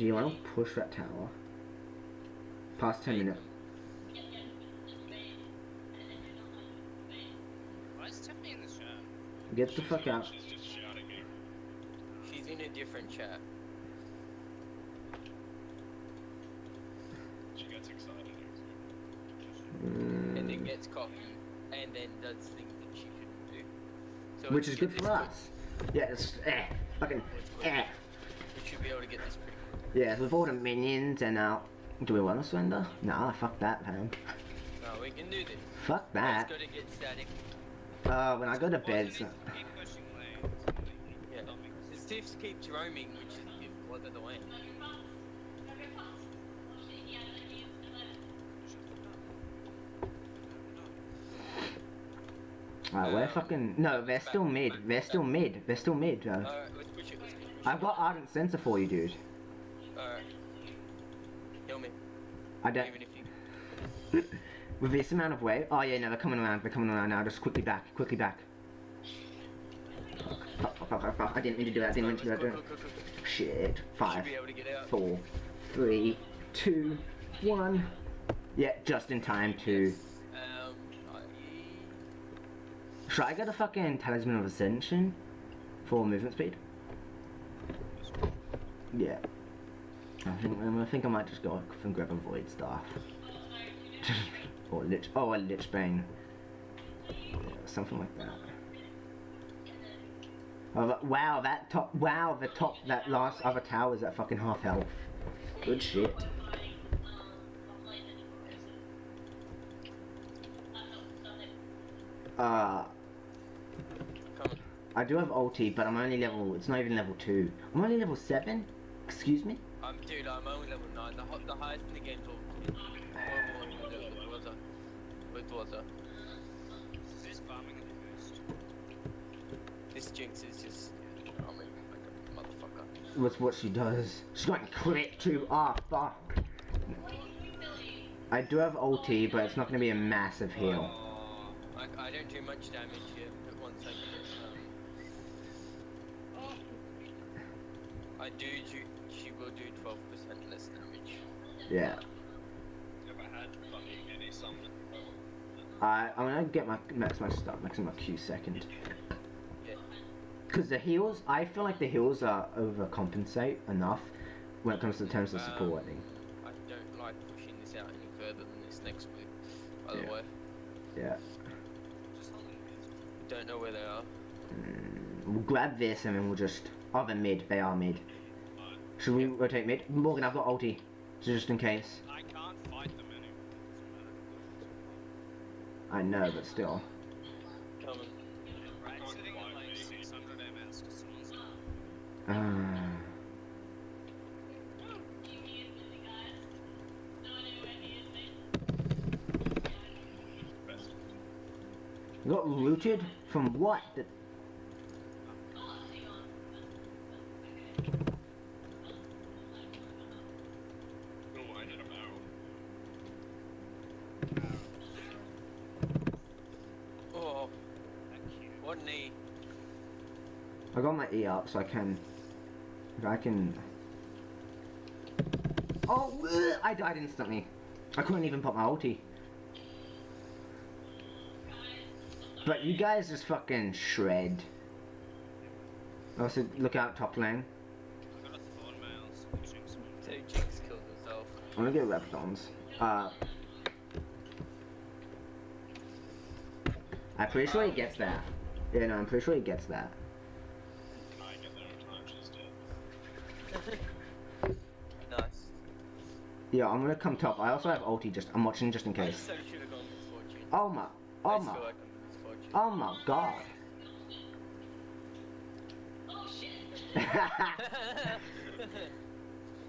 Do you want to push that tower? Past 10 minutes. Why is Tiffany in the chat? Get the fuck out. She's just shouting it. She's in a different chat. She gets excited. and then gets cocky and then does things that she shouldn't do. So which is good for this us. Yeah, it's eh, fucking eh. We should be able to get this pretty quick. Yeah, with all the minions and uh, do we want to surrender? Nah, fuck that, man. No, we can do this. Fuck Let's that. go to get static. Uh, when I go to bed, so- keep pushing lanes. Yeah. Not because The Stiffs keeps roaming, which is. What are the way? Alright, we're Um, fucking. No, they're still mid. They're still mid. They're still mid, though. Alright, let's push it, let's push it. I've got Ardent Censer for you, dude. Alright. Kill me. I don't. Even if you. With this amount of weight. Oh, yeah, no, they're coming around. They're coming around now. Just quickly back. Quickly back. Fuck, fuck, fuck, fuck. I didn't mean to do that. I didn't mean to do that. Shit. Five, able to get out. four, three, two, one. Yeah, just in time to. Um, Should I get a fucking Talisman of Ascension for movement speed? Yeah. I think, I think I might just go and grab a Void Staff. or Lich. Oh, a Lich Bane. Yeah, something like that. Oh, wow, that top. Wow, the top. That last other tower is at fucking half health. Good shit. Uh, I do have ulti, but I'm only level. It's not even level two. I'm only level seven. Excuse me. I'm dude. I'm only level nine. The, the highest in the game's all. With water. With water. Is this farming in the boost? This Jinx is just. I mean, like a motherfucker. What's what she does? She's got crit too. Ah, fuck. I do have ulti, but it's not going to be a massive heal. Oh, I, I don't do much damage here. At one second. Um, I do. do she will do 12% less damage. Yeah. Never had fucking any summon. I I'm gonna get my max my start maxing my Q second. Cause the heals, I feel like the heals are overcompensate enough when it comes to terms of Um, supporting. I don't like pushing this out any further than this next week. By the Yeah. way, Yeah. Just don't know where they are. Mm, we'll grab this and then we'll just. Oh, they're mid. They are mid. But Should we rotate mid? Morgan, I've got ulti, so just in case. I can't fight them anymore. I know, but still. Coming. Right, sitting at like 600 ms because someone's not. Uh, got looted from what? The, Oh, I hit a barrel. Oh, Thank you. what knee? I got my E up, so I can. If I can. Oh, I died instantly. I couldn't even pop my ulti. But you guys just fucking shred. Also, look out top lane. I'm gonna get Reptons. Uh. I'm pretty sure he gets that. Yeah, no, I'm pretty sure he gets that. I get there in time, she's dead. Nice. Yeah, I'm gonna come top. I also have ulti just. I'm watching just in case. so should have gone Miss Fortune. Oh my. Oh my. like Oh my god. oh, shit.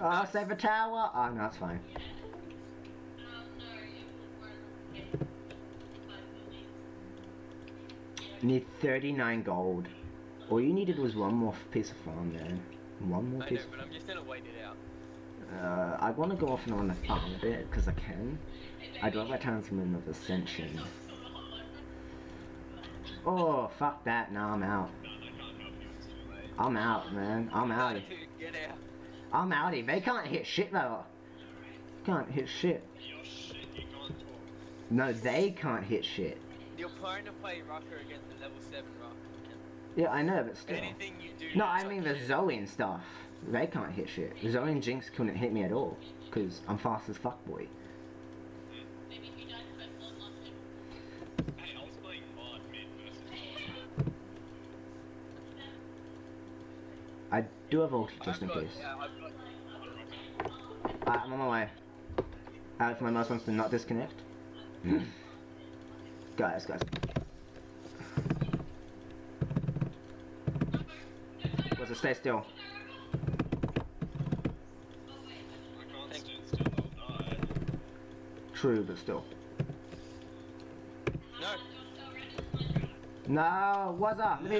oh save a tower? Oh, no, it's fine. You need 39 gold. All you needed was one more piece of farm, man. One more I piece know, but I'm just gonna wait it out. Uh, I want to go off and on the farm a bit, because I can. I do have a talisman of ascension. Oh, fuck that. Now I'm out. I can't help you, it's too late. I'm out, man. I'm out. I'm outie. They can't hit shit though. Can't hit shit. You're shit, you can't talk. No, they can't hit shit. You're trying to play Rucker against the level 7 Rucker. Yeah, I know, but still. Anything you do. No, I mean the Zoe and stuff. They can't hit shit. Zoe and Jinx couldn't hit me at all. Because I'm fast as fuck, boy. I was playing mod mid versus I do have ulti I've just in case. I've got, Uh, I'm on my way. Uh, if my mouse wants to not disconnect. guys, guys. Was it stay still? I can't Thank- stand still, I'll die. True, but still. no, No, what's up? No.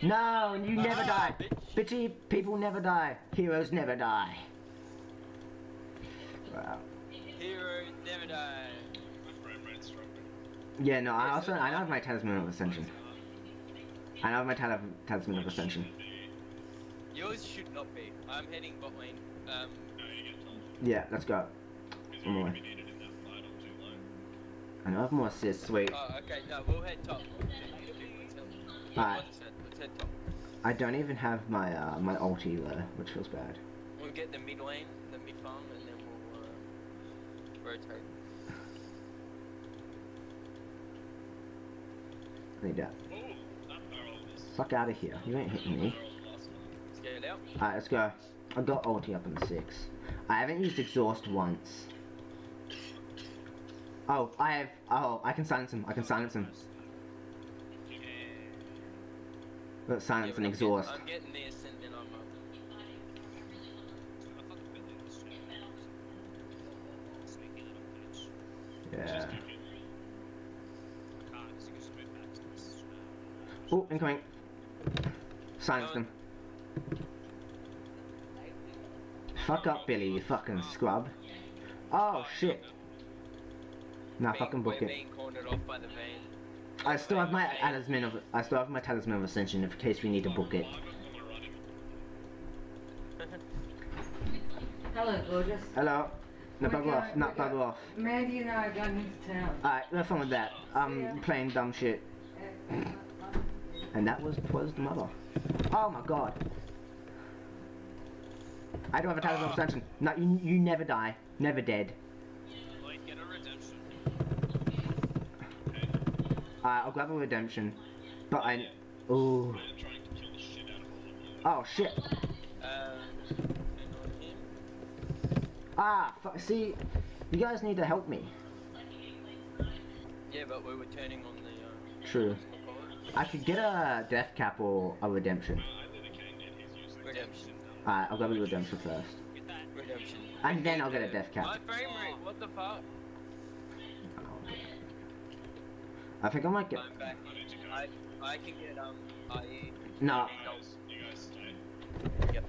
No, you never die. bitch. Bitchy people never die. Heroes never die. Wow. Hero never die. My frame rate's dropping. Yeah, no, I also I know have my talisman of ascension. I know have my tali- talisman of ascension. Yours should not be. I'm heading bot lane. Um, No, you get told. Yeah, let's go. Because I'm you're away. gonna be needed in that fight, I'm too low. I know I have more assists. Sweet. oh, okay, no, we'll head top. Alright. Let's head, let's head top. I don't even have my uh, my ulti though, which feels bad. We'll get the mid lane, the mid farm, and then we'll uh, rotate. I need that. That barrel is. Fuck out of here. You ain't hitting me. barrel last one. Let's get it out. Alright, let's go. I got ulti up in the six. I haven't used exhaust once. Oh, I have. Oh, I can silence him. I can silence him. Let's silence Yeah, and exhaust. I'm getting this, and then I'm. The building was sneaky. Yeah. I can't, because you can just move back to this. Oh, incoming. Silence him. Fuck up, Billy, you fucking scrub. Oh shit. Nah, being- fucking book it. being cornered off by the vein. I still have my talisman of I still have my talisman of ascension in case we need to book it. Five of them are running. Hello, gorgeous. Hello. No We bugger go- off. Not we go- bugger off. Mandy and I are going into town. Alright, no fun with that. I'm Yeah. playing dumb shit. And that was was the mother. Oh my god. I don't have a talisman of ascension. No, you, you never die. Never dead. Alright, I'll grab a redemption. But I. Ooh. I'm trying to kill the shit out of all of you. Oh shit. Uh, and on him. Ah, fu- see, you guys need to help me. Yeah, but we were turning on the. Uh, True. what's it called? I could get a death cap or a redemption. Well, either the Kane did, he's useless. Redemption. Alright, I'll grab a redemption first. Redemption. And then I'll get a death cap. My frame rate, what the fuck? I think I might get. I'm back. I need to go. I I can get um IE. No, You guys, you guys stay. Yep.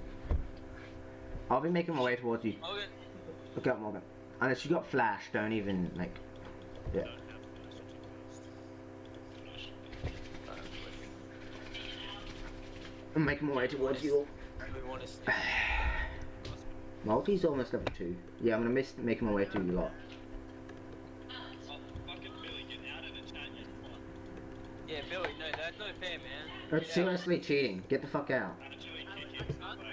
I'll be making my way towards you. Morgan. Look out, Morgan. Unless you got flash, don't even, like. Yeah. Don't have flash, I'm too close. I'm making my way towards you. We want to stay. Multi's almost level 2. Yeah, I'm gonna miss making my way through you lot. Oh, fucking Billy, get out of the chat, you fuck. Yeah, Billy, no, that's not fair, man. That's seriously cheating. Get the fuck out. Actually, kick him, like,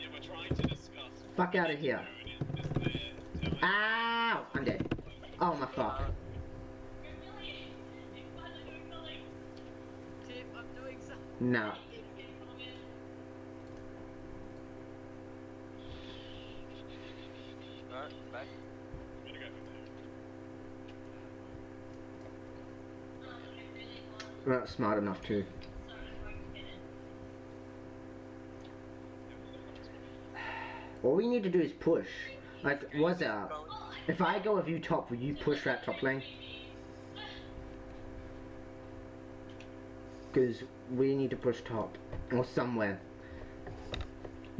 Yeah, we're trying to discuss. Fuck out of here. Is there, tell me. Ow! I'm dead. Oh my fuck. No. Alright, back. Gotta go. We're not smart enough to. All we need to do is push. Like, what's that? If I go with you top, will you push that top lane? Because we need to push top. Or somewhere.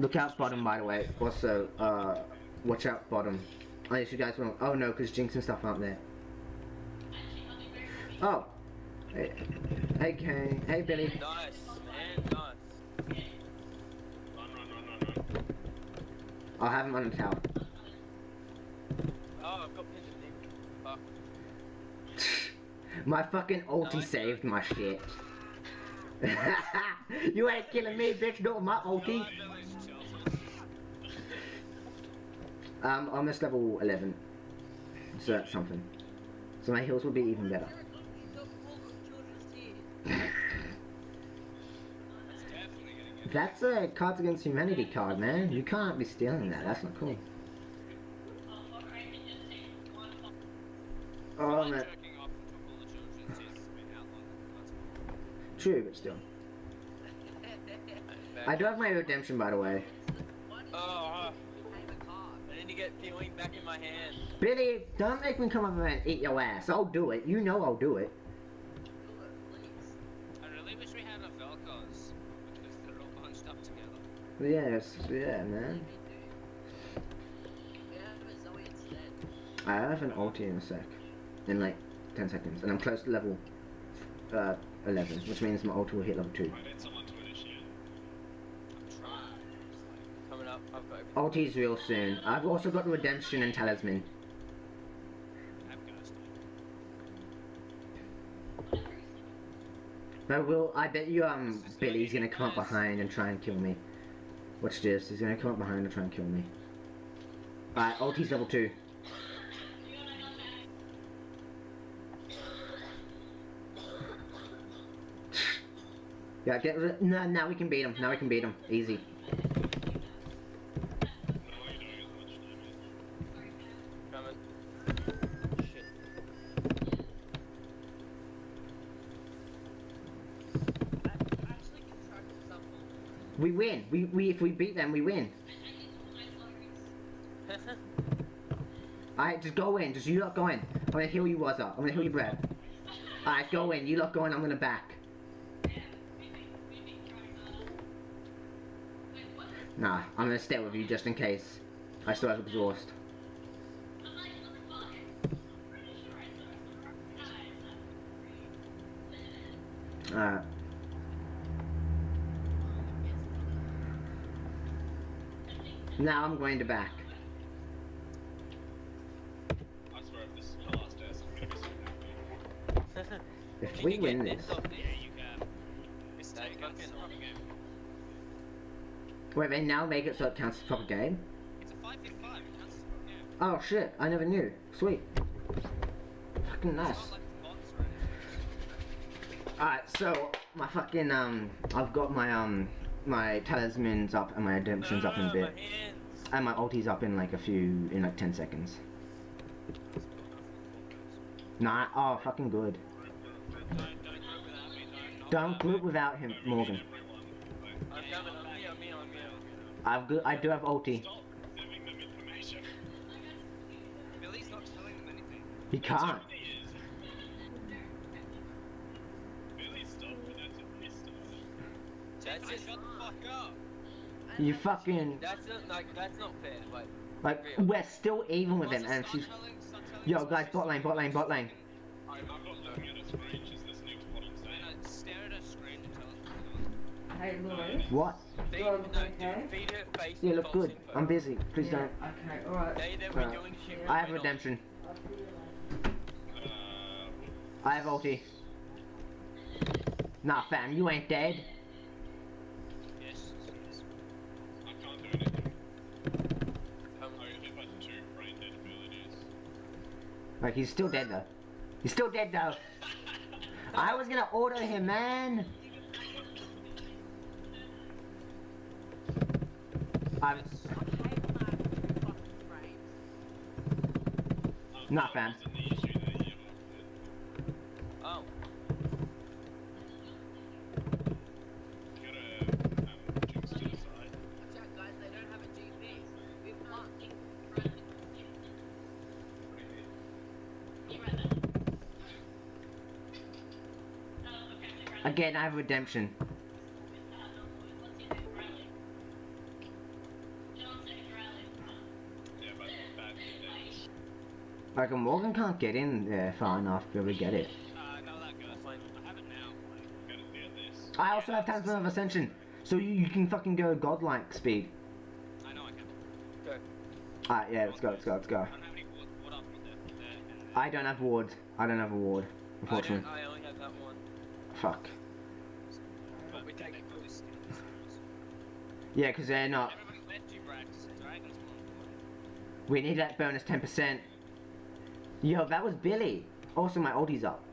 Look out bottom, by the way. Also, uh, watch out bottom. Unless you guys want. Oh no, because Jinx and stuff aren't there. Oh. Hey. Hey Kane. Hey Billy. Nice, man, nice. Run, run, run, run, run. I'll have him on the tower. Oh, I've got pigeon. Fuck. My fucking ulti Nice. saved my shit. you ain't killing me, bitch. No, my ulti. Um, I'm almost level 11. So that's something. So my heals will be even better. That's a Cards Against Humanity card, man. You can't be stealing that. That's not cool. Oh, I'm man. jerking off and took all the children's tears. It's been out long. That's True, but still. I do have my redemption, by the way. Oh, I need to get feeling back in my hand. Billy, don't make me come up and eat your ass. I'll do it. You know I'll do it. Yes, yeah, man. I have an ulti in a sec. In like 10 seconds. And I'm close to level uh, 11, which means my ulti will hit level 2. I need someone to initiate. I'm trying. It's like, Coming up, I've got everything. Ulti's real soon. I've also got redemption and talisman. But will I bet you um Billy's gonna come up behind and try and kill me. Watch this, he's gonna come up behind and try and kill me. Alright, ulti's level 2. Yeah, get rid no, now we can beat him. Now we can beat him. Easy. No, you're doing as much damage. Coming. Shit. We We, we if we beat them, we win. Alright, just go in. Just you lot go in. I'm gonna heal you, Wazza. I'm gonna heal you, Brad. Alright, go in. You lot go in. I'm gonna back. Nah, I'm gonna stay with you just in case. I still have exhaust. Alright. Now I'm going to back. I swear if this is my last test, I'm gonna be so happy. If Can we you win get this. off Yeah, you can. This That's fucking game. Wait, they now make it so it counts as a proper game? It's a 5v5. It counts as a game. Oh shit, I never knew. Sweet. Fucking nice. Like? Alright, so my fucking um I've got my um my talismans up and my redemptions up in a Ah, bit. My. And my ulti's up in like a few in like ten seconds. Nah oh fucking good. Don't, group without me. Don't, Don't group without him, Morgan. I've got I do have ulti. stop giving them information. Billy's not telling them anything. He can't. He is. Billy, stop with that to me, stop. That's Billy, just. shut the fuck up. You fucking That's not like. That's not fair. Like. like we're still even with him and she's telling- telling Yo guys bot lane, bot lane, bot lane. I'm not looking at a screen, she's listening to what I'm saying. Stare at her screen and tell us what's going on. Hey, Louis. What? Feed, Well, no, okay. dude, feed her face. Yeah look good. info. I'm busy. Please yeah, don't Okay, alright. They, they were doing shit. I have redemption. Uh, I have ulti. Nah fam, you ain't dead. Yes, yes. I can't do anything. Um, I get hit by two brain dead abilities. Like he's still dead though. He's still dead though. I was gonna order him, man. I'm Not that fan. Again, I have redemption. Like, Morgan can't get in there far enough to really get it. I also have Talisman of Ascension, so you, you can fucking go godlike speed. I know I can. Go. Alright, yeah, let's go, let's go, let's go. I don't have ward. I don't have a ward, unfortunately. I, I only have that one. Fuck. Yeah, because they're not. We need that bonus 10%. Yo, that was Billy. Also, my oldie's up.